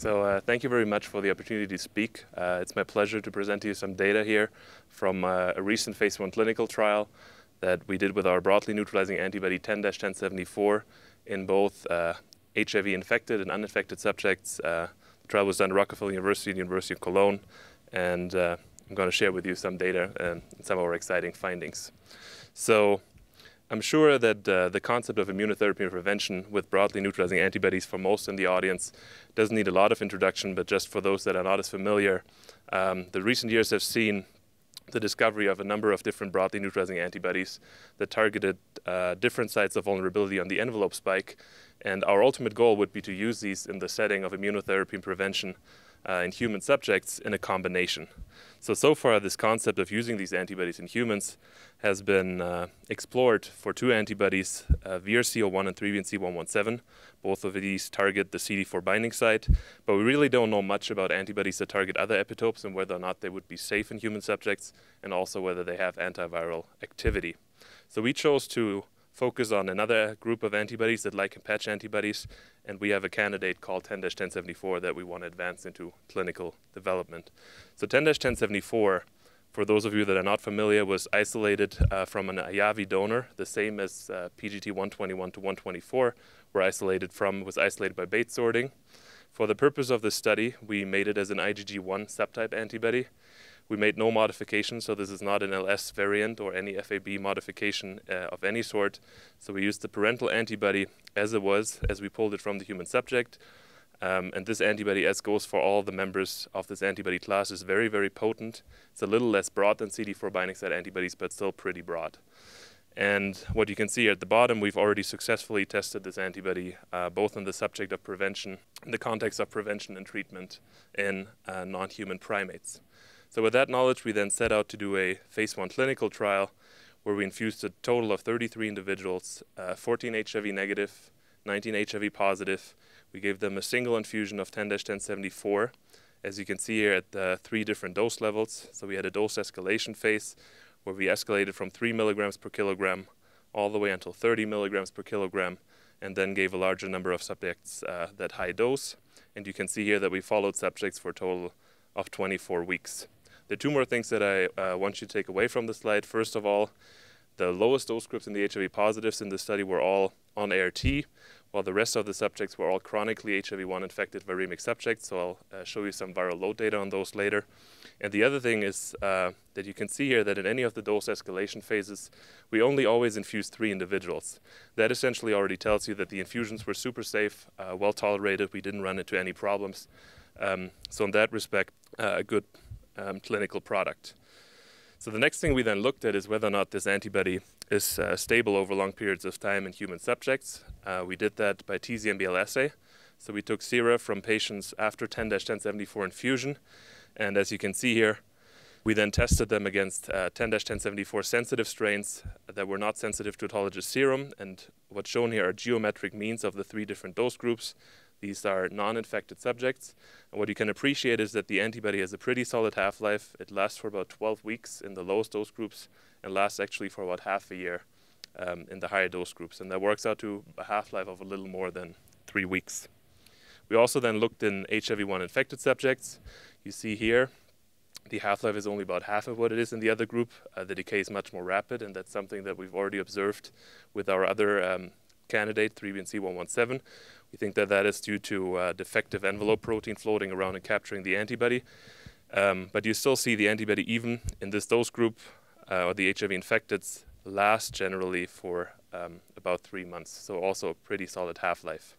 So uh, thank you very much for the opportunity to speak. Uh, it's my pleasure to present to you some data here from uh, a recent phase one clinical trial that we did with our broadly neutralizing antibody 10-1074 in both HIV uh, infected and uninfected subjects. Uh, the trial was done at Rockefeller University and University of Cologne, and uh, I'm going to share with you some data and some of our exciting findings. So I'm sure that uh, the concept of immunotherapy prevention with broadly neutralizing antibodies for most in the audience doesn't need a lot of introduction, but just for those that are not as familiar, um, the recent years have seen the discovery of a number of different broadly neutralizing antibodies that targeted uh, different sites of vulnerability on the envelope spike. And our ultimate goal would be to use these in the setting of immunotherapy prevention uh, in human subjects in a combination. So, so far, this concept of using these antibodies in humans has been uh, explored for two antibodies, uh, VRC01 and 3BNC117. Both of these target the CD4 binding site, but we really don't know much about antibodies that target other epitopes and whether or not they would be safe in human subjects, and also whether they have antiviral activity. So we chose to focus on another group of antibodies that like patch antibodies, and we have a candidate called 10-1074 that we want to advance into clinical development. So 10-1074, for those of you that are not familiar, was isolated uh, from an IAVI donor, the same as uh, PGT 121 to 124 were isolated from, was isolated by bait sorting. For the purpose of this study, we made it as an IgG1 subtype antibody, we made no modifications, so this is not an LS variant or any FAB modification uh, of any sort. So we used the parental antibody as it was, as we pulled it from the human subject. Um, and this antibody, as goes for all the members of this antibody class, is very, very potent. It's a little less broad than CD4 binding site antibodies, but still pretty broad. And what you can see at the bottom, we've already successfully tested this antibody uh, both in the subject of prevention, in the context of prevention and treatment in uh, non human primates. So with that knowledge, we then set out to do a phase one clinical trial where we infused a total of 33 individuals, uh, 14 HIV negative, 19 HIV positive. We gave them a single infusion of 10-1074, as you can see here at three different dose levels. So we had a dose escalation phase where we escalated from 3 milligrams per kilogram all the way until 30 milligrams per kilogram, and then gave a larger number of subjects uh, that high dose. And you can see here that we followed subjects for a total of 24 weeks. Are two more things that I uh, want you to take away from the slide. First of all, the lowest dose groups in the HIV positives in the study were all on ART, while the rest of the subjects were all chronically HIV-1 infected viremic subjects. So I'll uh, show you some viral load data on those later. And the other thing is uh, that you can see here that in any of the dose escalation phases, we only always infuse three individuals. That essentially already tells you that the infusions were super safe, uh, well tolerated. We didn't run into any problems. Um, so in that respect, uh, a good um, clinical product. So the next thing we then looked at is whether or not this antibody is uh, stable over long periods of time in human subjects. Uh, we did that by TZMBL assay. So we took sera from patients after 10-1074 infusion, and as you can see here, we then tested them against 10-1074 uh, sensitive strains that were not sensitive to autologous serum, and what's shown here are geometric means of the three different dose groups. These are non-infected subjects. And what you can appreciate is that the antibody has a pretty solid half-life. It lasts for about 12 weeks in the lowest dose groups and lasts actually for about half a year um, in the higher dose groups. And that works out to a half-life of a little more than three weeks. We also then looked in HIV-1 infected subjects. You see here the half-life is only about half of what it is in the other group. Uh, the decay is much more rapid, and that's something that we've already observed with our other um, candidate, 3BNC117. We think that that is due to uh, defective envelope protein floating around and capturing the antibody. Um, but you still see the antibody even in this dose group, uh, or the HIV infected, last generally for um, about three months. So also a pretty solid half-life.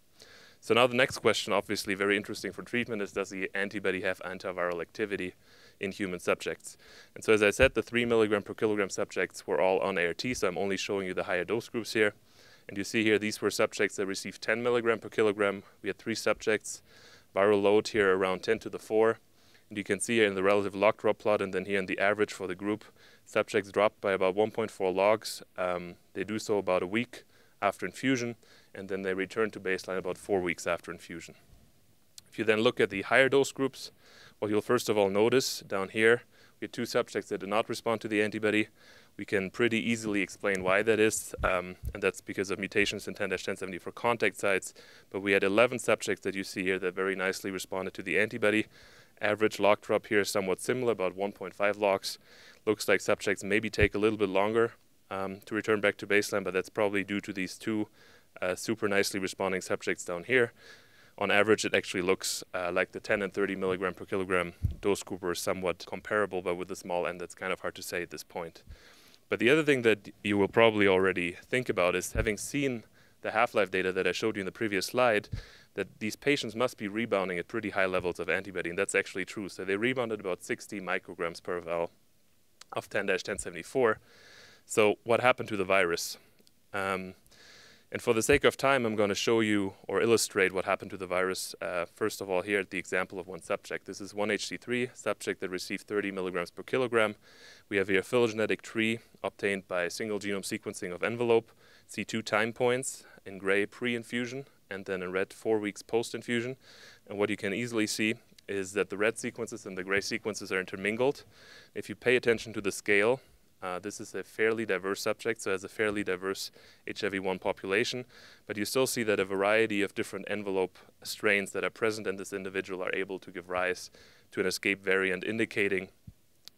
So now the next question, obviously very interesting for treatment, is does the antibody have antiviral activity in human subjects? And so as I said, the three milligram per kilogram subjects were all on ART, so I'm only showing you the higher dose groups here. And you see here, these were subjects that received 10 milligram per kilogram. We had three subjects, viral load here around 10 to the 4. And you can see here in the relative log drop plot and then here in the average for the group, subjects dropped by about 1.4 logs. Um, they do so about a week after infusion, and then they return to baseline about four weeks after infusion. If you then look at the higher dose groups, what you'll first of all notice down here, we had two subjects that did not respond to the antibody, We can pretty easily explain why that is, um, and that's because of mutations in 10-1074 contact sites. But we had 11 subjects that you see here that very nicely responded to the antibody. Average log drop here is somewhat similar, about 1.5 logs. Looks like subjects maybe take a little bit longer um, to return back to baseline, but that's probably due to these two uh, super nicely responding subjects down here. On average, it actually looks uh, like the 10 and 30 milligram per kilogram dose group are somewhat comparable, but with a small n, that's kind of hard to say at this point. But the other thing that you will probably already think about is having seen the half-life data that I showed you in the previous slide, that these patients must be rebounding at pretty high levels of antibody, and that's actually true. So they rebounded about 60 micrograms per val of 10-1074. So what happened to the virus? Um, and for the sake of time, I'm going to show you or illustrate what happened to the virus. Uh, first of all, here at the example of one subject. This is 1HT3, subject that received 30 milligrams per kilogram. We have here a phylogenetic tree obtained by single genome sequencing of envelope. See two time points in gray pre-infusion and then in red four weeks post-infusion. And what you can easily see is that the red sequences and the gray sequences are intermingled. If you pay attention to the scale, uh, this is a fairly diverse subject, so it has a fairly diverse HIV-1 population, but you still see that a variety of different envelope strains that are present in this individual are able to give rise to an escape variant, indicating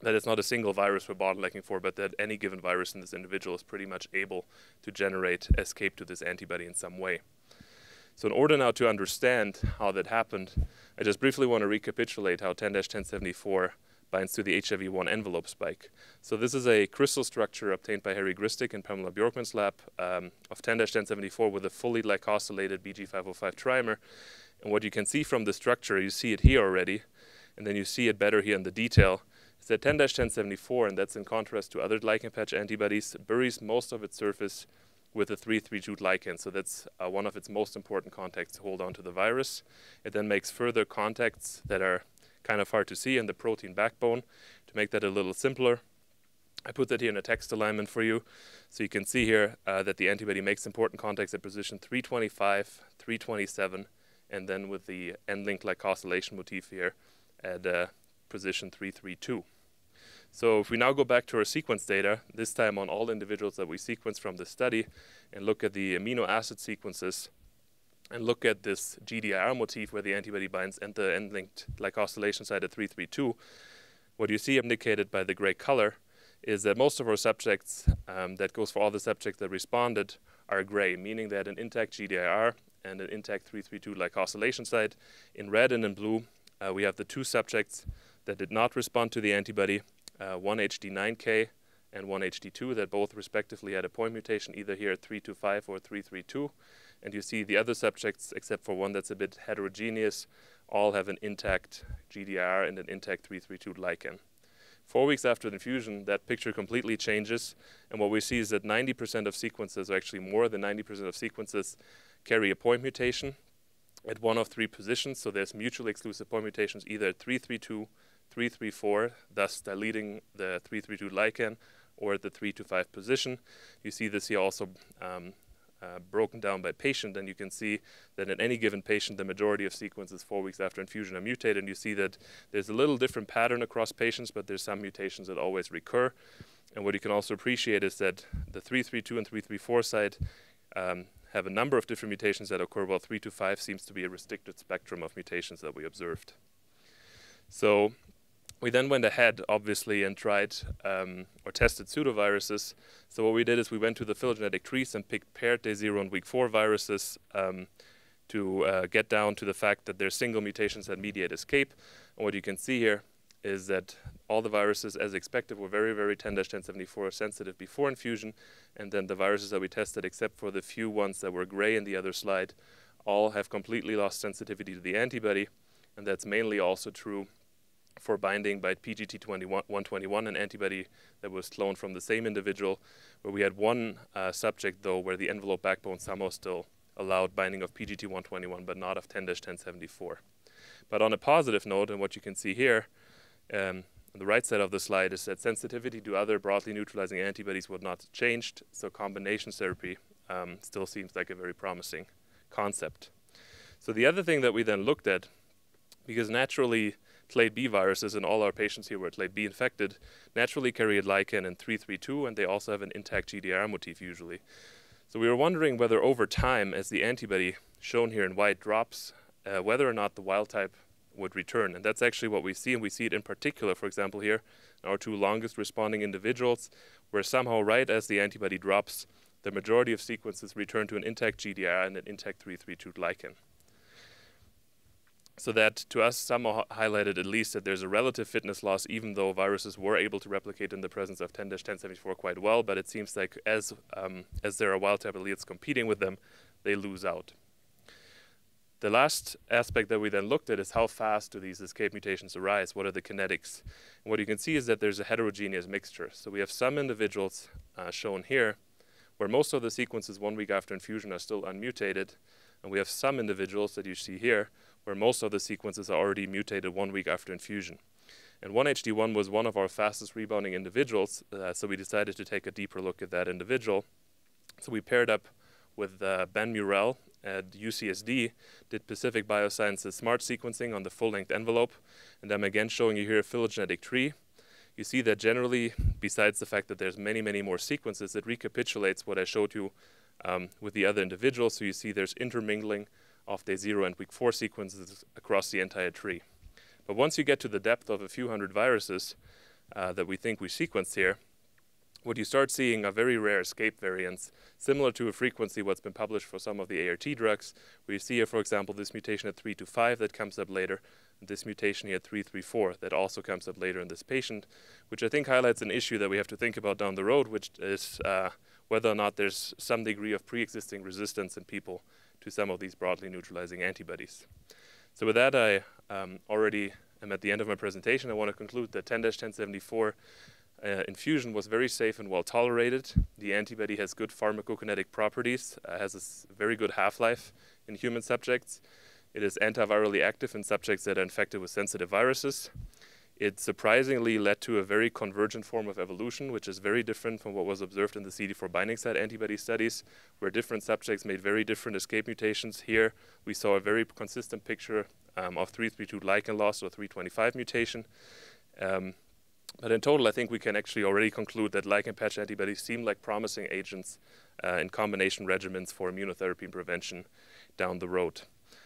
that it's not a single virus we're bottlenecking for, but that any given virus in this individual is pretty much able to generate escape to this antibody in some way. So in order now to understand how that happened, I just briefly want to recapitulate how 10-1074 binds to the HIV-1 envelope spike. So this is a crystal structure obtained by Harry Gristic and Pamela Bjorkman's lab um, of 10-1074 with a fully glycosylated BG505 trimer. And what you can see from the structure, you see it here already, and then you see it better here in the detail, is that 10-1074, and that's in contrast to other lichen patch antibodies, buries most of its surface with a 332 glycan. So that's uh, one of its most important contacts to hold on to the virus. It then makes further contacts that are kind of hard to see in the protein backbone. To make that a little simpler, I put that here in a text alignment for you. So you can see here uh, that the antibody makes important contacts at position 325, 327, and then with the end-link glycosylation motif here at uh, position 332. So if we now go back to our sequence data, this time on all individuals that we sequenced from the study, and look at the amino acid sequences and look at this GDIR motif where the antibody binds and the end-linked glycosylation site at 332, what you see indicated by the gray color is that most of our subjects, um, that goes for all the subjects that responded, are gray, meaning they had an intact GDIR and an intact 332 glycosylation site. In red and in blue, uh, we have the two subjects that did not respond to the antibody, uh, one HD9K and one HD2 that both respectively had a point mutation either here at 325 or 332. And you see the other subjects, except for one that's a bit heterogeneous, all have an intact GDR and an intact 332 lichen. Four weeks after the infusion, that picture completely changes, and what we see is that 90% of sequences, or actually more than 90% of sequences, carry a point mutation at one of three positions. So there's mutually exclusive point mutations either at 332, 334, thus deleting the 332 lichen, or at the 3 to 5 position. You see this here also um, uh, broken down by patient, and you can see that in any given patient, the majority of sequences four weeks after infusion are mutated, and you see that there's a little different pattern across patients, but there's some mutations that always recur. And what you can also appreciate is that the 332 and 334 site um, have a number of different mutations that occur, while 3 to 5 seems to be a restricted spectrum of mutations that we observed. So we then went ahead, obviously, and tried um, or tested pseudoviruses. So what we did is we went to the phylogenetic trees and picked paired day zero and week four viruses um, to uh, get down to the fact that there's single mutations that mediate escape. And what you can see here is that all the viruses, as expected, were very, very 10-1074 sensitive before infusion. And then the viruses that we tested, except for the few ones that were gray in the other slide, all have completely lost sensitivity to the antibody. And that's mainly also true for binding by PGT121, an antibody that was cloned from the same individual, where we had one uh, subject, though, where the envelope backbone somehow still allowed binding of PGT121, but not of 10-1074. But on a positive note, and what you can see here, um, on the right side of the slide, is that sensitivity to other broadly neutralizing antibodies was not changed, so combination therapy um, still seems like a very promising concept. So the other thing that we then looked at, because naturally clade B viruses, and all our patients here were clade B infected, naturally carry a lichen and 332, and they also have an intact GDR motif usually. So we were wondering whether over time, as the antibody shown here in white drops, uh, whether or not the wild type would return. And that's actually what we see, and we see it in particular, for example, here, our two longest responding individuals, where somehow right as the antibody drops, the majority of sequences return to an intact GDR and an intact 332 lichen. So that to us somehow highlighted at least that there's a relative fitness loss, even though viruses were able to replicate in the presence of 10-1074 quite well. But it seems like as um, as there are wild type alleles competing with them, they lose out. The last aspect that we then looked at is how fast do these escape mutations arise? What are the kinetics? And what you can see is that there's a heterogeneous mixture. So we have some individuals uh, shown here where most of the sequences one week after infusion are still unmutated. And we have some individuals that you see here where most of the sequences are already mutated one week after infusion. And 1HD1 was one of our fastest rebounding individuals, uh, so we decided to take a deeper look at that individual. So we paired up with uh, Ben Murrell at UCSD did Pacific Biosciences smart sequencing on the full-length envelope. And I'm again showing you here a phylogenetic tree. You see that generally, besides the fact that there's many, many more sequences, it recapitulates what I showed you um, with the other individuals. So you see there's intermingling of day zero and week four sequences across the entire tree. But once you get to the depth of a few hundred viruses uh, that we think we sequenced here, what you start seeing are very rare escape variants, similar to a frequency what's been published for some of the ART drugs, We see here, for example, this mutation at 325 that comes up later, and this mutation here at 334 that also comes up later in this patient, which I think highlights an issue that we have to think about down the road, which is uh, whether or not there's some degree of pre-existing resistance in people to some of these broadly neutralizing antibodies. So with that, I um, already am at the end of my presentation. I want to conclude that 10-1074 uh, infusion was very safe and well tolerated. The antibody has good pharmacokinetic properties, uh, has a very good half-life in human subjects. It is antivirally active in subjects that are infected with sensitive viruses. It surprisingly led to a very convergent form of evolution, which is very different from what was observed in the CD4 binding site antibody studies, where different subjects made very different escape mutations. Here, we saw a very consistent picture um, of 332 lichen loss or 325 mutation. Um, but in total, I think we can actually already conclude that lichen patch antibodies seem like promising agents uh, in combination regimens for immunotherapy and prevention down the road.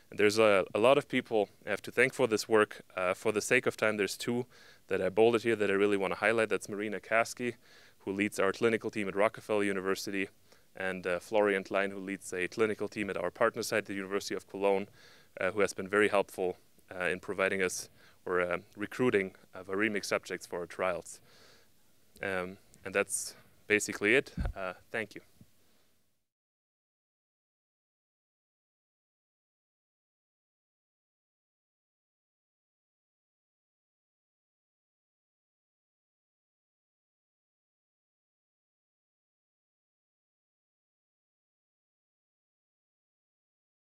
And there's a, a, lot of people I have to thank for this work. Uh, for the sake of time, there's two that I bolded here that I really want to highlight. That's Marina Kasky, who leads our clinical team at Rockefeller University, and uh, Florian Klein, who leads a clinical team at our partner site, the University of Cologne, uh, who has been very helpful uh, in providing us or uh, recruiting uh, viremic subjects for our trials. Um, and that's basically it. Thank you.